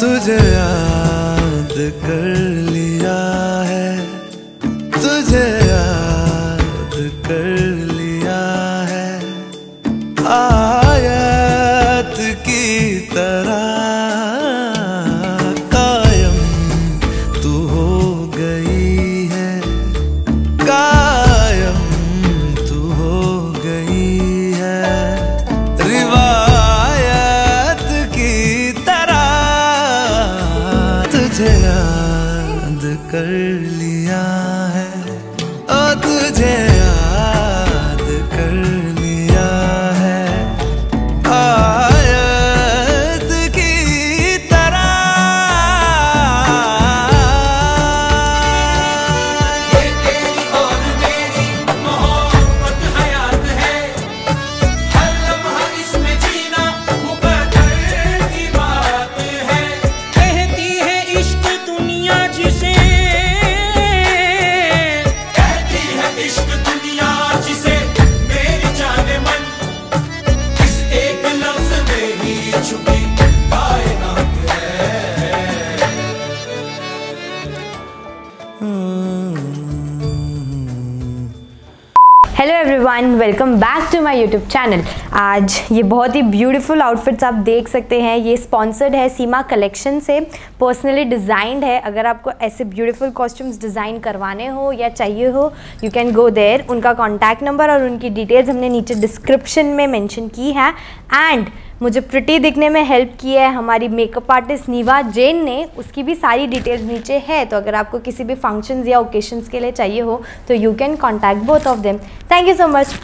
तुझे याद कर ली। तुझे याद कर लिया है। ओ तुझे hello everyone welcome back to my YouTube channel आज ये बहुत ही ब्यूटीफुल आउटफिट्स आप देख सकते हैं। ये स्पॉन्सर्ड है सीमा कलेक्शन से। पर्सनली डिज़ाइंड है। अगर आपको ऐसे ब्यूटीफुल कॉस्ट्यूम्स डिज़ाइन करवाने हो या चाहिए हो यू कैन गो देयर उनका कॉन्टैक्ट नंबर और उनकी डिटेल्स हमने नीचे डिस्क्रिप्शन में मैंशन की है। एंड मुझे प्रिटी दिखने में हेल्प की है हमारी मेकअप आर्टिस्ट नीवा जैन ने, उसकी भी सारी डिटेल्स नीचे है तो अगर आपको किसी भी फ़ंक्शंस या ओकेशंस के लिए चाहिए हो तो you can contact both of them thank you so much